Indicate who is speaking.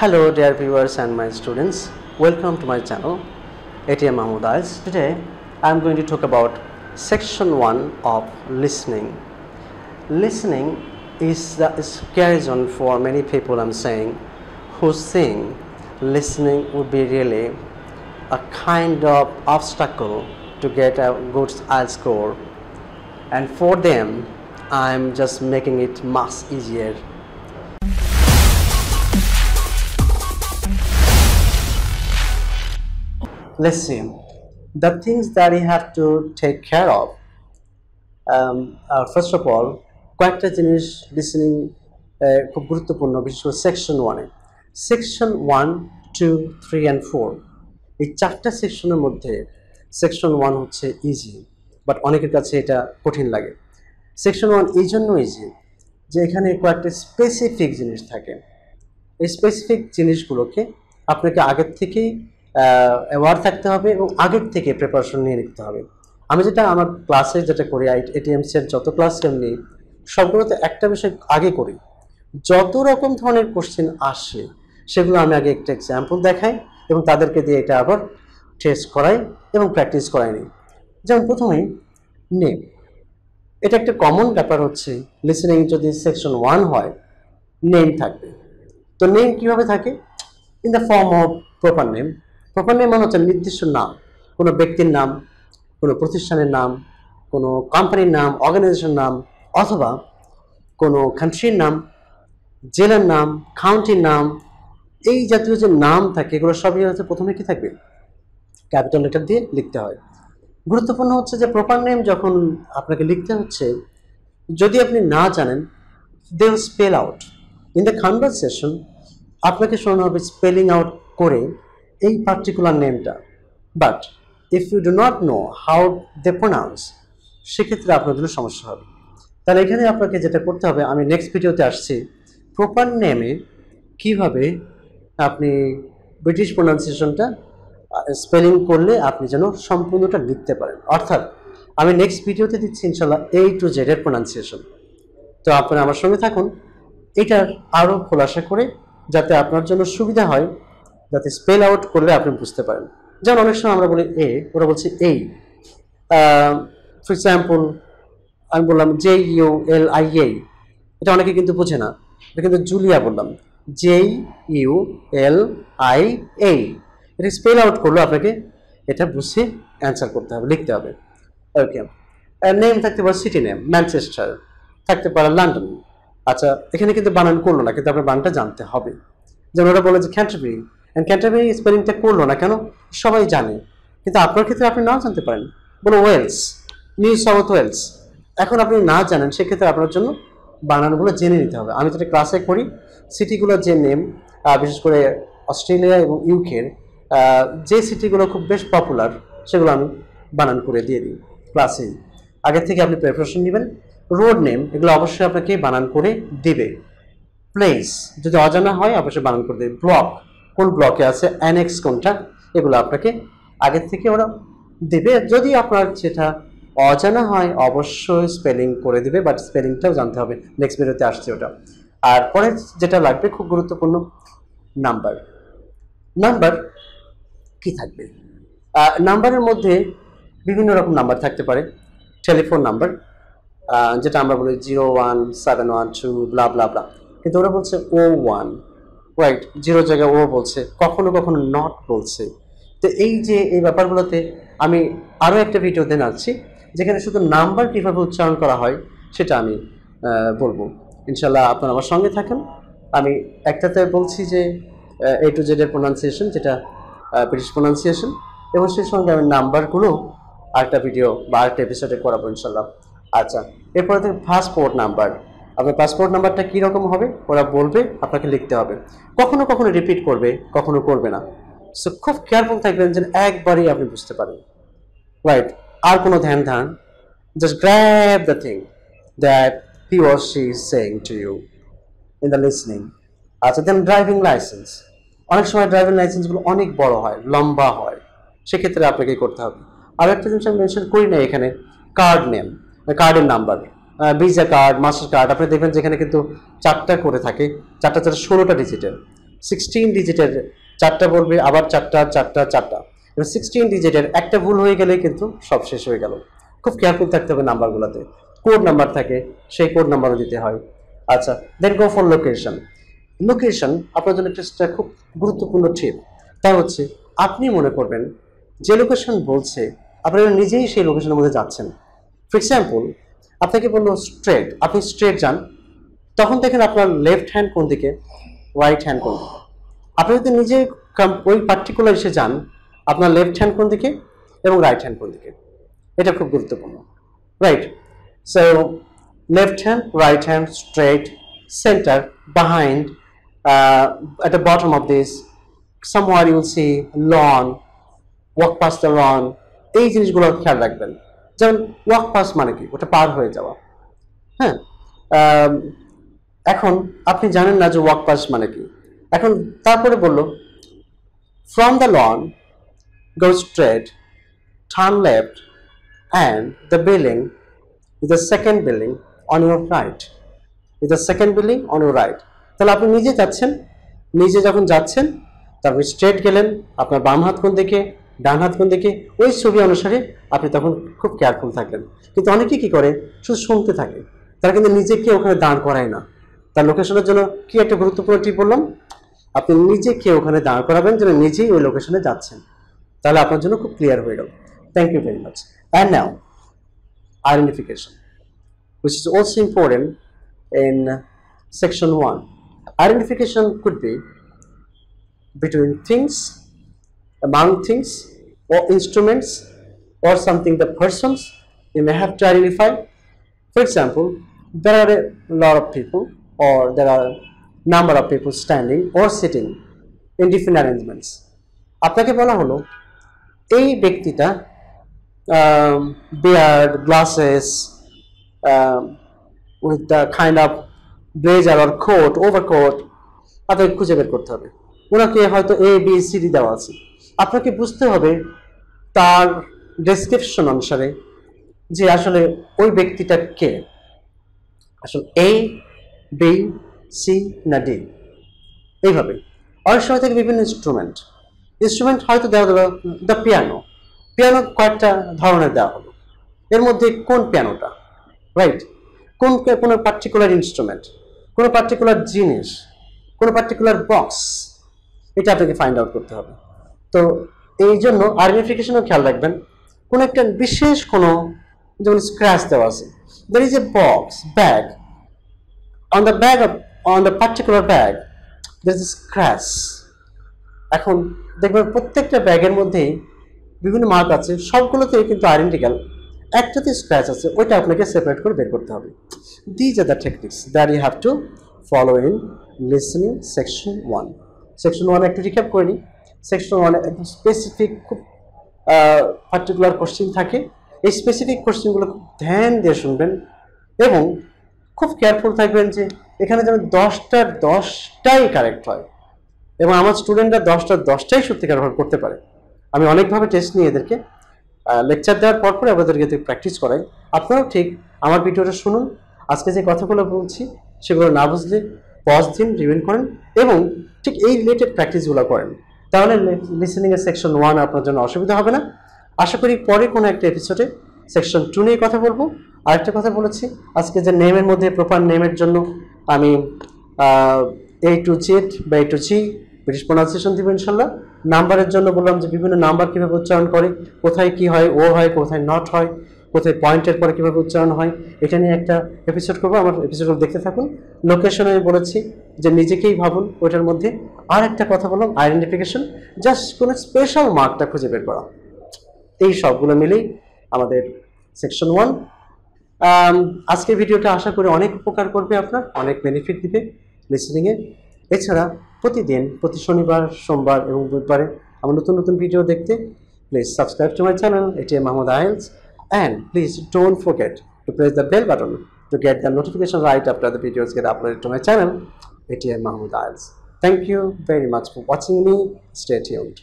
Speaker 1: Hello dear viewers and my students, welcome to my channel ATM Mahmood Eyes. Today I am going to talk about section 1 of listening. Listening is the scary zone for many people I'm saying who think listening would be really a kind of obstacle to get a good IELTS score and for them I'm just making it much easier let's see the things that you have to take care of um, uh, first of all কয়েকটা জিনিস listening খুব গুরুত্বপূর্ণ বিশেষ section ওয়ানে section one two three and four এই চারটা সেকশনের মধ্যে সেকশন ওয়ান হচ্ছে ইজি বাট অনেকের কাছে এটা কঠিন লাগে। সেকশন ওয়ান এই জন্য ইজি যে এখানে কয়েকটা স্পেসিফিক জিনিস থাকে। এই স্পেসিফিক জিনিসগুলোকে আপনাকে আগের থেকেই অ্যাওয়ার থাকতে হবে এবং আগের থেকে প্রিপারেশন নিয়ে নিতে হবে। আমি যেটা আমার ক্লাসে যেটা করি এটিএমসির যত ক্লাস আমি নিই, সবগুলোতে একটা বিষয় আগে করি। যত রকম ধরনের কোশ্চেন আসে, সেগুলো আমি আগে একটা এক্সাম্পল দেখাই এবং তাদেরকে দিয়ে এটা আবার টেস্ট করাই এবং প্র্যাকটিস করাই নিই। যেমন প্রথমেই নেম এটা একটা কমন ব্যাপার হচ্ছে লিসেনিং যদি সেকশন ওয়ান হয় নেম থাকবে। তো নেম কীভাবে থাকে? In the form of proper name proper name মানে হচ্ছে নির্দিষ্ট নাম। কোনো ব্যক্তির নাম, কোনো প্রতিষ্ঠানের নাম, কোনো কোম্পানির নাম অর্গানাইজেশন নাম, অথবা কোনো কান্ট্রির নাম, জেলার নাম কাউন্টির নাম, এই জাতীয় যে নাম থাকে, এগুলো সবই হচ্ছে প্রথমে কি থাকবে? ক্যাপিটাল লেটার দিয়ে লিখতে হয়। গুরুত্বপূর্ণ হচ্ছে যে প্রপার নেম যখন আপনাকে লিখতে হচ্ছে, যদি আপনি না জানেন they spell out in the conversation আপনাকে শোনানো হবে স্পেলিং আউট করে এই পার্টিকুলার নেমটা but if you do not know how they pronounce সেক্ষেত্রে আপনার জন্য সমস্যা হবে। তাহলে এখানে আপনাকে যেটা করতে হবে, আমি নেক্সট ভিডিওতে আসছি। প্রপার নেমে কীভাবে আপনি ব্রিটিশ প্রোনাউন্সিয়েশনটা স্পেলিং করলে আপনি যেন সম্পূর্ণটা লিখতে পারেন। অর্থাৎ, আমি নেক্সট ভিডিওতে দিচ্ছি ইনশাল্লাহ এ টু জেডের প্রোনাউন্সিয়েশন তো আপনারা আমার সঙ্গে থাকুন। এটার আরও খোলাসা করে যাতে আপনার জন্য সুবিধা হয়। যাতে স্পেল আউট করলে আপনি বুঝতে পারেন। যেমন অনেক সময় আমরা বলি এ ওরা বলছে এই ফর এক্সাম্পল আমি বললাম J U L I A এটা অনেকে কিন্তু বোঝে না। এটা কিন্তু জুলিয়া বললাম। J U L I A এটা স্পেল আউট করলে আপনাকে এটা বুঝে অ্যান্সার করতে হবে, লিখতে হবে। ওকে নেম থাকতে পারে সিটি নেম ম্যানচেস্টার থাকতে পারে লন্ডন আচ্ছা এখানে কিন্তু বানান করল না, কিন্তু আপনার বানানটা জানতে হবে। যেমন ওরা বলে যে ক্যান্টারবেরি ক্যান্টারবেরি স্পেলিংটা করল না কেন? সবাই জানে। কিন্তু আপনার ক্ষেত্রে আপনি নাও জানতে পারেন। বলো ওয়েলস নিউ সাউথ ওয়েলস, এখন আপনি না জানেন, সেক্ষেত্রে আপনার জন্য বানানগুলো জেনে নিতে হবে। আমি যেটা ক্লাসে করি সিটিগুলোর যে নেম বিশেষ করে অস্ট্রেলিয়া এবং ইউকের যে সিটিগুলো খুব বেশ পপুলার সেগুলো আমি বানান করে দিয়ে দিই ক্লাসে আগে থেকে আপনি প্রিপারেশন নেবেন। রোড নেম এগুলো অবশ্যই আপনাকে বানান করে দেবে। প্লেস যদি অজানা হয়, অবশ্যই বানান করে দেবে। ব্লক কোন ব্লকে আছে অ্যানেক্স কোনটা এগুলো আপনাকে আগের থেকে ওরা দেবে। যদি আপনার সেটা অজানা হয়, অবশ্যই স্পেলিং করে দেবে বাট স্পেলিংটাও জানতে হবে। নেক্সট ভিডিওতে আসছে ওটা। আর পরে যেটা লাগবে, খুব গুরুত্বপূর্ণ নাম্বার নাম্বার কি থাকবে? নাম্বারের মধ্যে বিভিন্ন রকম নাম্বার থাকতে পারে। টেলিফোন নাম্বার যেটা আমরা বলি zero one seven one two blah blah blah কিন্তু ওরা বলছে ও ওয়ান রাইট জিরো জায়গায় ও বলছে, কখনো কখনো নট বলছে। তো এই যে এই ব্যাপারগুলোতে আমি আরও একটা ভিডিওতে নাচ্ছি, যেখানে শুধু নাম্বার কীভাবে উচ্চারণ করা হয় সেটা আমি বলব। ইনশাল্লাহ আপনারা আমার সঙ্গে থাকেন। আমি একটাতে বলছি যে এ টু জেডের প্রোনাউন্সিয়েশন যেটা ব্রিটিশ প্রোনাউন্সিয়েশন এবং সেই সঙ্গে আমি নাম্বারগুলো আরেকটা ভিডিও বা আরেকটা এপিসোডে করাবো ইনশাল্লাহ আচ্ছা এরপরে থেকে পাসপোর্ট নাম্বার আপনার পাসপোর্ট নাম্বারটা কীরকম হবে? ওরা বলবে, আপনাকে লিখতে হবে। কখনো কখনো রিপিট করবে, কখনো করবে না। সো খুব কেয়ারফুল থাকবেন যেন একবারই আপনি বুঝতে পারেন। রাইট আর কোনো ধ্যান ধান just grab the thing that he was she saying to you in the listening আচ্ছা দেন ড্রাইভিং লাইসেন্স অনেক সময় ড্রাইভিং লাইসেন্সগুলো অনেক বড় হয়, লম্বা হয়। সেক্ষেত্রে আপনাকে করতে হবে। আর একটা জিনিস আমি মেনশন করি না এখানে কার্ড নেম কার্ডের number visa card master card আপনি দেখবেন যেখানে কিন্তু চারটা করে থাকে। চারটা চারটা ষোলোটা ডিজিটের সিক্সটিন ডিজিটের চারটা বলবে, আবার চারটা চারটা চারটা। এবার সিক্সটিন ডিজিটের একটা ভুল হয়ে গেলে কিন্তু সব শেষ হয়ে গেল। খুব কেয়ারফুল থাকতে হবে নাম্বারগুলোতে। কোড নাম্বার থাকে, সেই কোড নাম্বারও দিতে হয়। আচ্ছা then go for location location আপনার জন্য একটা খুব গুরুত্বপূর্ণ টিপ তা হচ্ছে, আপনি মনে করবেন যে লোকেশন বলছে, আপনারা নিজেই সেই লোকেশনের মধ্যে যাচ্ছেন। ফর এক্সাম্পল আপনাকে বলল স্ট্রেট আপনি স্ট্রেট যান তখন দেখেন আপনার লেফট হ্যান্ড কোন দিকে রাইট হ্যান্ড কোন আপনি যদি নিজে ওই পার্টিকুলার এসে যান আপনার লেফট হ্যান্ড কোন দিকে এবং রাইট হ্যান্ড কোন দিকে। এটা খুব গুরুত্বপূর্ণ right so left hand right hand straight center behind uh, at the bottom of this will see lawn walk past the lawn এই জিনিসগুলো খেয়াল রাখবেন। যেমন ওয়াক পাস মানে কি? ওটা পার হয়ে যাওয়া। হ্যাঁ? এখন আপনি জানেন না যে ওয়াক পাস মানে কি? এখন তারপরে বলল from the lawn go straight, turn left, and the building is the second building on your right is the second building on your right তাহলে আপনি নিজে যাচ্ছেন, নিজে যখন যাচ্ছেন, তারপর স্ট্রেট গেলেন, আপনার বাম হাত কোন দিকে? ডান হাত কোন দিকে ওই ছবি অনুসারে আপনি তখন খুব কেয়ারফুল থাকলেন। কিন্তু অনেকে কি করে? শুধু শুনতে থাকে। তারা কিন্তু নিজেকে ওখানে দাঁড় করায় না। তার লোকেশনের জন্য কি একটা গুরুত্বপূর্ণ টিপ বললাম? আপনি নিজেকে ওখানে দাঁড় করাবেন যেন নিজেই ওই লোকেশনে যাচ্ছেন। তাহলে আপনার জন্য খুব ক্লিয়ার হয়ে গেল। Thank you very much and now identification, which is also important in section 1. Identification could be between things, among things, or instruments, or something the persons you may have to identify. For example, there are a lot of people, or there are number of people standing or sitting in different arrangements. আপনাকে বলা হলো এই ব্যক্তিটা um, glasses, um, with the kind of blazer or coat, overcoat, আপনাকে খুঁজে বের করতে হবে ওনাকে হয়তো এ বি সি ডি দেওয়া আছে আপনাকে বুঝতে হবে তার ডেসক্রিপশন অনুসারে যে আসলে ওই ব্যক্তিটা কে। আসলে এ বি সি না ডি এইভাবে। অনেক সময় থেকে বিভিন্ন ইনস্ট্রুমেন্ট ইনস্ট্রুমেন্ট হয়তো দেওয়া হলো দ্য পিয়ানো পিয়ানো কয়েকটা ধরনের দেওয়া হলো। এর মধ্যে কোন পিয়ানোটা রাইট কোন কোনো পার্টিকুলার ইনস্ট্রুমেন্ট কোনো পার্টিকুলার জিনিস? কোনো পার্টিকুলার বক্স এটা আপনাকে ফাইন্ড আউট করতে হবে। তো এই জন্য আইডেন্টিফিকেশনও খেয়াল রাখবেন। কোনো একটা বিশেষ কোনো যেমন স্ক্র্যাচ দেওয়া আছে। There is a box bag on the bag on the particular bag bag there's a scratch. এখন দেখবেন প্রত্যেকটা ব্যাগের মধ্যেই বিভিন্ন মার্ক আছে। সবগুলোতেই কিন্তু আইডেন্টিক্যাল একটাতে স্ক্র্যাচ আছে, ওইটা আপনাকে সেপারেট করে বের করতে হবে। These are the techniques that you have to follow in listening section one section one একটু রিক্যাপ করে নিই। সেকশন ওয়ানে একদম স্পেসিফিক খুব পার্টিকুলার কোশ্চেন থাকে। এই স্পেসিফিক কোশ্চেনগুলো খুব ধ্যান দিয়ে শুনবেন এবং খুব কেয়ারফুল থাকবেন যে এখানে যেন দশটার দশটাই কারেক্ট হয় এবং আমার স্টুডেন্টরা দশটার দশটাই সত্যিকারভাবে করতে পারে। আমি অনেকভাবে টেস্ট নিয়ে এদেরকে লেকচার দেওয়ার পর পরে আপনাদেরকে প্র্যাকটিস করাই। আপনারাও ঠিক আমার ভিডিওটা শুনুন, আজকে যে কথাগুলো বলছি সেগুলো না বুঝলে পজ দিন রিভিন করেন এবং ঠিক এই রিলেটেড প্র্যাকটিসগুলো করেন। তাহলে লিসেনিং লিসেনিংয়ের সেকশন ওয়ান আপনার জন্য অসুবিধা হবে না। আশা করি পরে কোনো একটা এপিসোডে সেকশন টু নিয়ে কথা বলব। আরেকটা কথা বলেছি, আজকে যে নেমের মধ্যে প্রপার নেমের জন্য আমি এ টু জেড বা A to Z British pronunciation দিব ইনশাল্লাহ। নাম্বারের জন্য বললাম যে বিভিন্ন নাম্বার কীভাবে উচ্চারণ করে, কোথায় কি হয়, ও হয়, কোথায় নট হয়। কোথায় পয়েন্টের পরে কীভাবে উচ্চারণ হয়, এটা নিয়ে একটা এপিসোড করব। আমার এপিসোডগুলো দেখতে থাকুন। লোকেশনে আমি বলেছি যে নিজেকেই ভাবুন, ওইটার মধ্যে আর একটা কথা বললাম আইডেন্টিফিকেশন জাস্ট কোনো স্পেশাল মার্কটা খুঁজে বের করা। এই সবগুলো মিলেই আমাদের সেকশন ওয়ান আজকের ভিডিওটা আশা করি অনেক উপকার করবে আপনার, অনেক বেনিফিট দিবে লিসনিংয়ে এছাড়া প্রতিদিন, প্রতি শনিবার, সোমবার এবং বুধবারে আমার নতুন নতুন ভিডিও দেখতে please subscribe to my channel এটি Mahmud আইলস and please don't forget to press the bell button to get the notification right after the videos get uploaded to my channel ATM Mahmoud Isles. Thank you very much for watching me. Stay tuned.